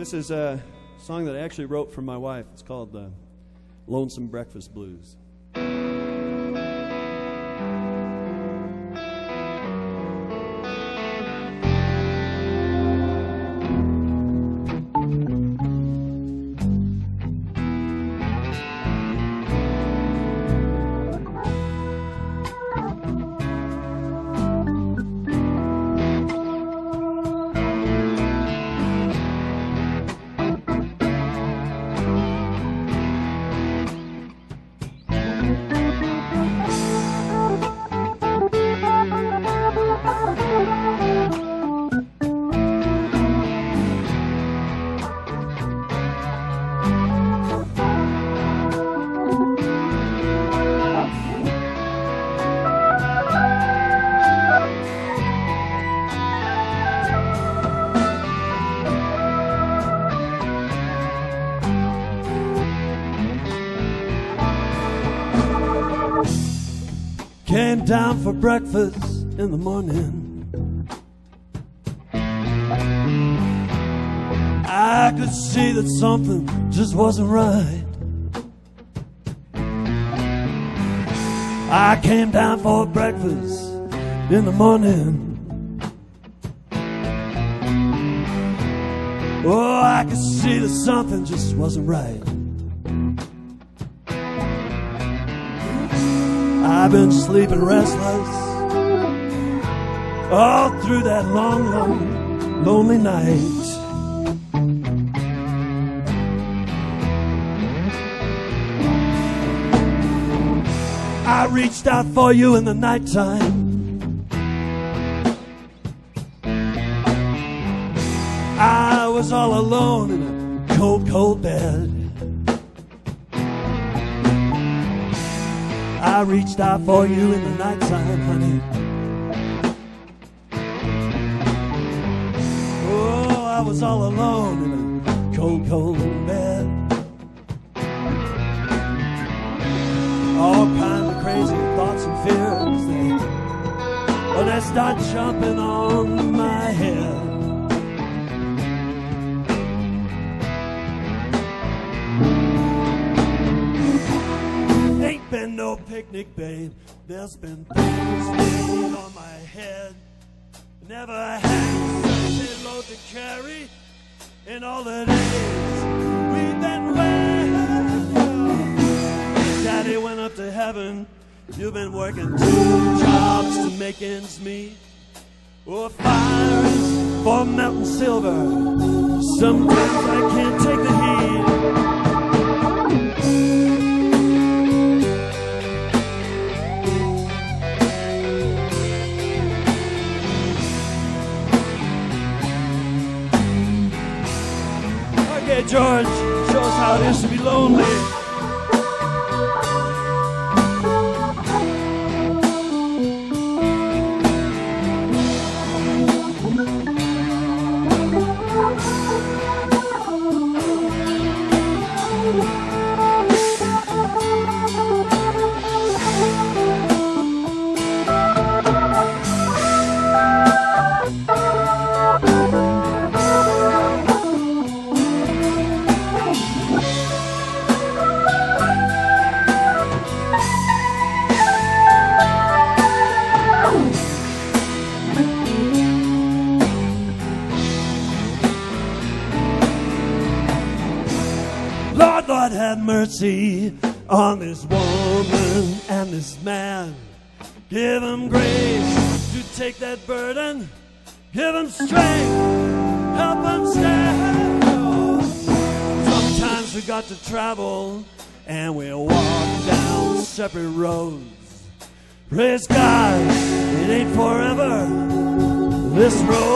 This is a song that I actually wrote for my wife. It's called uh, Lonesome Breakfast Blues. Came down for breakfast in the morning. I could see that something just wasn't right. I came down for breakfast in the morning. Oh, I could see that something just wasn't right. I've been sleeping restless all through that long, long, lonely night. I reached out for you in the nighttime. I was all alone in a cold, cold bed. I reached out for you in the nighttime, honey. Oh, I was all alone in a cold, cold bed. All kinds of crazy thoughts and fears, they, oh, they start jumping on my head. No picnic, babe. There's been things laid on my head. Never had such a load to carry in all the days we've been wed. Daddy went up to heaven. You've been working two jobs to make ends meet. Oh, fire is for melting silver. Sometimes I can't take the heat. How to be lonely. Lord, Lord, have mercy on this woman and this man. Give them grace to take that burden. Give them strength. Help them stand. Sometimes we got to travel and we walk down separate roads. Praise God, it ain't forever. This road